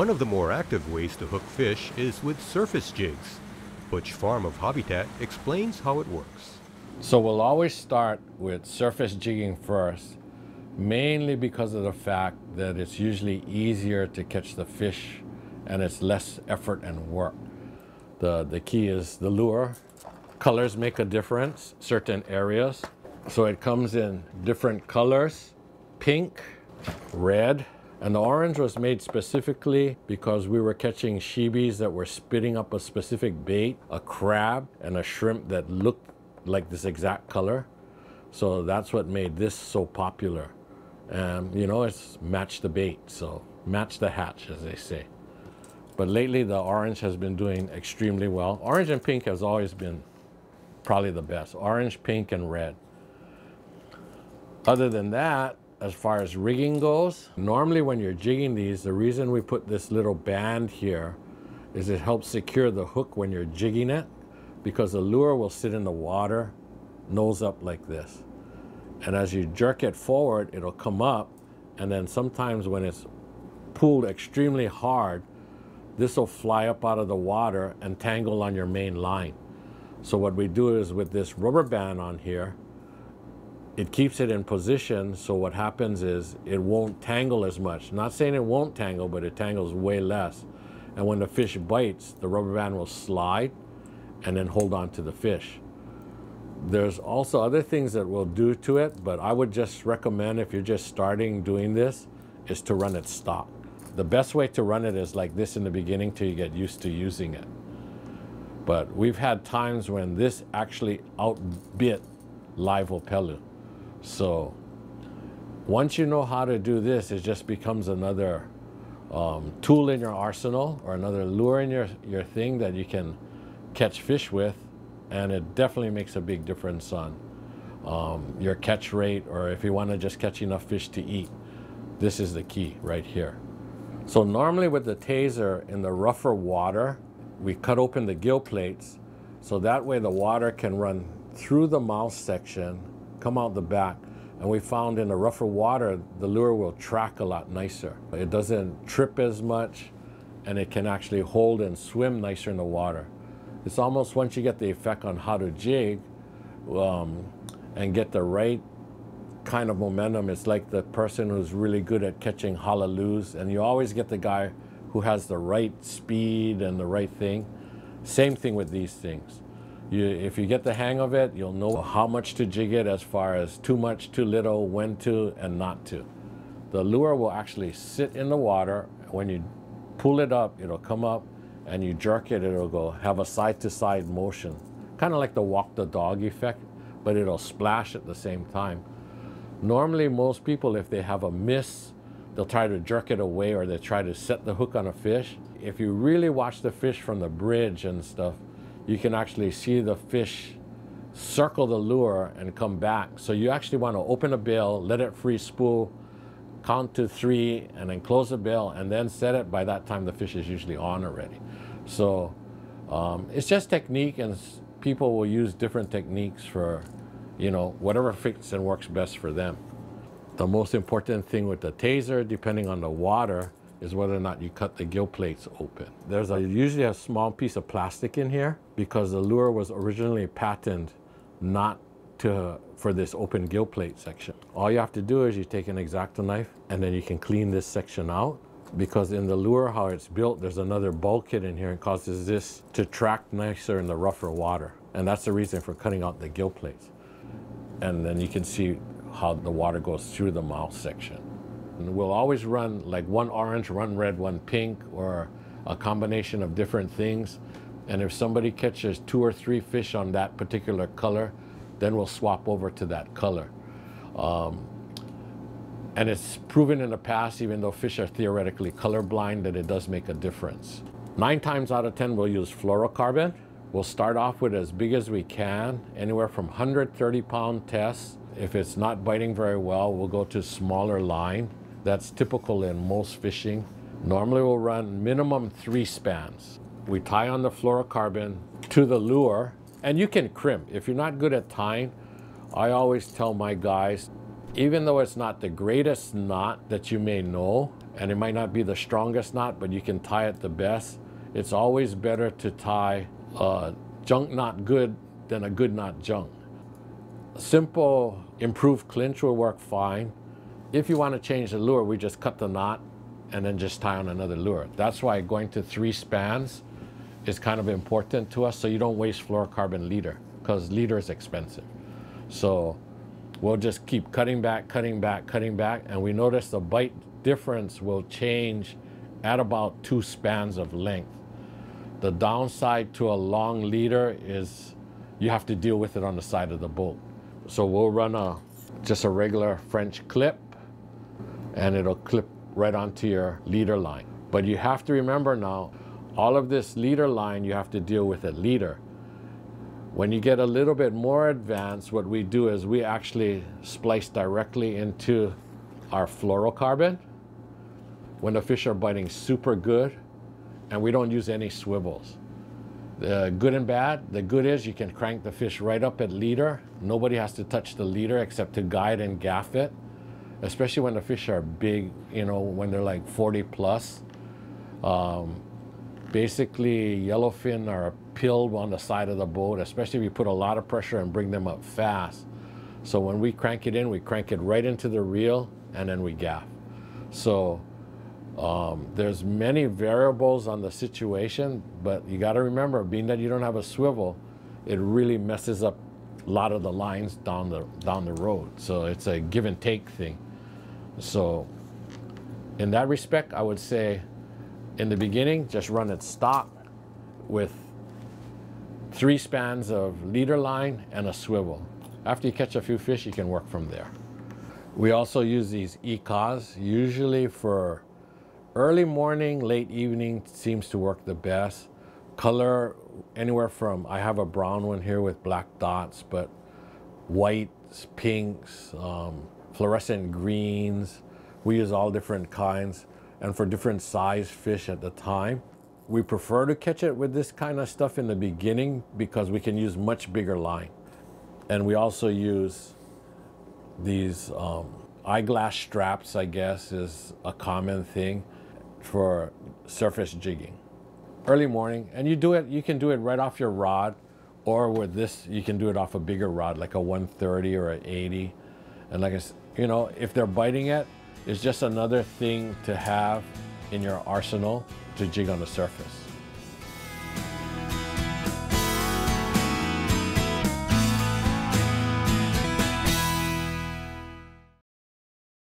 One of the more active ways to hook fish is with surface jigs. Butch Farm of Hobbietat explains how it works. So we'll always start with surface jigging first, mainly because of the fact that it's usually easier to catch the fish and it's less effort and work. The, the key is the lure. Colors make a difference, certain areas. So it comes in different colors, pink, red, and the orange was made specifically because we were catching shibis that were spitting up a specific bait, a crab, and a shrimp that looked like this exact color. So that's what made this so popular. And you know, it's match the bait, so match the hatch, as they say. But lately, the orange has been doing extremely well. Orange and pink has always been probably the best. Orange, pink, and red. Other than that, as far as rigging goes, normally when you're jigging these, the reason we put this little band here is it helps secure the hook when you're jigging it because the lure will sit in the water nose up like this. And as you jerk it forward, it'll come up. And then sometimes when it's pulled extremely hard, this will fly up out of the water and tangle on your main line. So what we do is with this rubber band on here, it keeps it in position so what happens is it won't tangle as much. Not saying it won't tangle, but it tangles way less. And when the fish bites, the rubber band will slide and then hold on to the fish. There's also other things that we'll do to it, but I would just recommend if you're just starting doing this, is to run it stock. The best way to run it is like this in the beginning till you get used to using it. But we've had times when this actually outbit live Opelu. So once you know how to do this, it just becomes another um, tool in your arsenal or another lure in your, your thing that you can catch fish with. And it definitely makes a big difference on um, your catch rate or if you want to just catch enough fish to eat. This is the key right here. So normally with the taser in the rougher water, we cut open the gill plates so that way the water can run through the mouth section come out the back. And we found in the rougher water, the lure will track a lot nicer. It doesn't trip as much and it can actually hold and swim nicer in the water. It's almost once you get the effect on how to jig um, and get the right kind of momentum, it's like the person who's really good at catching halalus. And you always get the guy who has the right speed and the right thing. Same thing with these things. You, if you get the hang of it, you'll know how much to jig it as far as too much, too little, when to, and not to. The lure will actually sit in the water. When you pull it up, it'll come up, and you jerk it, it'll go have a side-to-side -side motion. Kind of like the walk the dog effect, but it'll splash at the same time. Normally, most people, if they have a miss, they'll try to jerk it away or they try to set the hook on a fish. If you really watch the fish from the bridge and stuff, you can actually see the fish circle the lure and come back. So you actually want to open a bail, let it free spool, count to three, and then close the bail, and then set it. By that time, the fish is usually on already. So um, it's just technique, and people will use different techniques for, you know, whatever fits and works best for them. The most important thing with the taser, depending on the water, is whether or not you cut the gill plates open. There's a, usually a small piece of plastic in here because the lure was originally patented not to, for this open gill plate section. All you have to do is you take an X-Acto knife and then you can clean this section out because in the lure, how it's built, there's another bulkhead in here and causes this to track nicer in the rougher water. And that's the reason for cutting out the gill plates. And then you can see how the water goes through the mouth section. We'll always run like one orange, one red, one pink, or a combination of different things. And if somebody catches two or three fish on that particular color, then we'll swap over to that color. Um, and it's proven in the past, even though fish are theoretically colorblind, that it does make a difference. Nine times out of 10, we'll use fluorocarbon. We'll start off with as big as we can, anywhere from 130 pound tests. If it's not biting very well, we'll go to smaller line. That's typical in most fishing. Normally we'll run minimum three spans. We tie on the fluorocarbon to the lure and you can crimp. If you're not good at tying, I always tell my guys, even though it's not the greatest knot that you may know, and it might not be the strongest knot, but you can tie it the best. It's always better to tie a junk knot good than a good knot junk. Simple improved clinch will work fine. If you want to change the lure, we just cut the knot and then just tie on another lure. That's why going to three spans is kind of important to us so you don't waste fluorocarbon leader because leader is expensive. So we'll just keep cutting back, cutting back, cutting back, and we notice the bite difference will change at about two spans of length. The downside to a long leader is you have to deal with it on the side of the boat. So we'll run a just a regular French clip and it'll clip right onto your leader line. But you have to remember now, all of this leader line you have to deal with a leader. When you get a little bit more advanced, what we do is we actually splice directly into our fluorocarbon when the fish are biting super good and we don't use any swivels. The good and bad, the good is you can crank the fish right up at leader. Nobody has to touch the leader except to guide and gaff it, especially when the fish are big, you know, when they're like 40 plus. Um, basically, yellowfin are pilled on the side of the boat, especially if you put a lot of pressure and bring them up fast. So when we crank it in, we crank it right into the reel and then we gaff. So um, there's many variables on the situation, but you got to remember, being that you don't have a swivel, it really messes up a lot of the lines down the down the road. So it's a give and take thing. So in that respect, I would say in the beginning, just run it stock with three spans of leader line and a swivel. After you catch a few fish, you can work from there. We also use these ECAs, usually for Early morning, late evening seems to work the best. Color anywhere from, I have a brown one here with black dots, but whites, pinks, um, fluorescent greens. We use all different kinds and for different size fish at the time. We prefer to catch it with this kind of stuff in the beginning because we can use much bigger line. And we also use these um, eyeglass straps, I guess, is a common thing for surface jigging. Early morning, and you do it, you can do it right off your rod, or with this, you can do it off a bigger rod, like a 130 or an 80. And like I said, you know, if they're biting it, it's just another thing to have in your arsenal to jig on the surface.